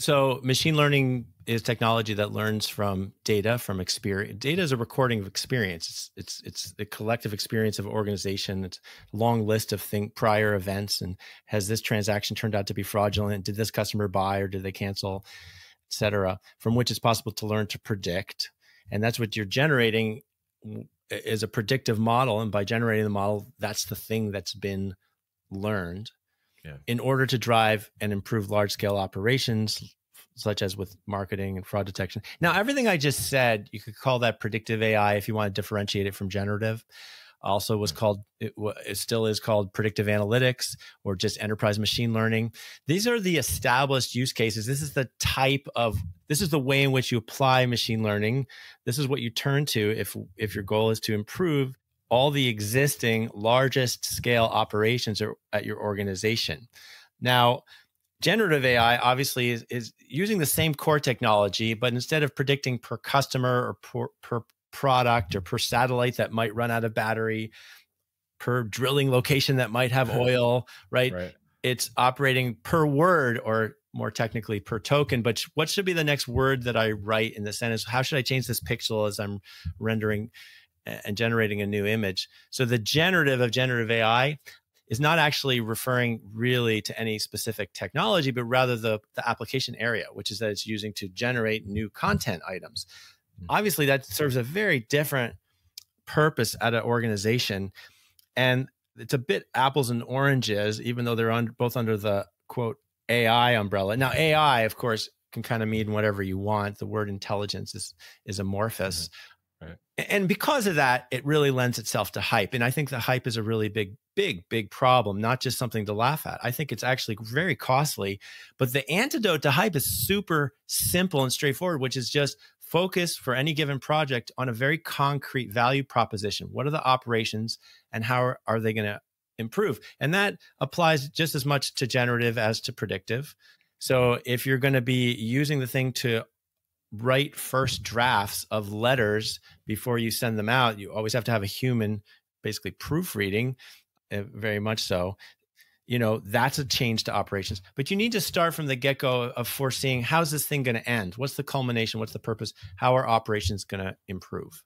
So, machine learning is technology that learns from data, from experience. Data is a recording of experience. It's it's it's the collective experience of organization. It's a long list of think prior events and has this transaction turned out to be fraudulent? Did this customer buy or did they cancel, et cetera? From which it's possible to learn to predict, and that's what you're generating is a predictive model. And by generating the model, that's the thing that's been learned yeah. in order to drive and improve large scale operations such as with marketing and fraud detection. Now, everything I just said, you could call that predictive AI if you want to differentiate it from generative. Also, was mm. called it, it still is called predictive analytics or just enterprise machine learning. These are the established use cases. This is the type of this is the way in which you apply machine learning. This is what you turn to if if your goal is to improve all the existing largest scale operations at your organization. Now, generative AI obviously is, is using the same core technology, but instead of predicting per customer or per, per product or per satellite that might run out of battery, per drilling location that might have oil, right? right? It's operating per word or more technically per token. But what should be the next word that I write in the sentence? How should I change this pixel as I'm rendering and generating a new image? So the generative of generative AI is not actually referring really to any specific technology, but rather the, the application area, which is that it's using to generate new content items. Mm-hmm. Obviously, that serves a very different purpose at an organization. And it's a bit apples and oranges, even though they're on, both under the quote AI umbrella. Now, AI, of course, can kind of mean whatever you want. The word intelligence is is amorphous. Right. And because of that, it really lends itself to hype. And I think the hype is a really big, big, big problem, not just something to laugh at. I think it's actually very costly. But the antidote to hype is super simple and straightforward, which is just focus for any given project on a very concrete value proposition. What are the operations and how are, are they going to improve? And that applies just as much to generative as to predictive. So if you're going to be using the thing to write first drafts of letters before you send them out. You always have to have a human basically proofreading, uh, very much so. You know, that's a change to operations. But you need to start from the get go of foreseeing how's this thing going to end? What's the culmination? What's the purpose? How are operations going to improve?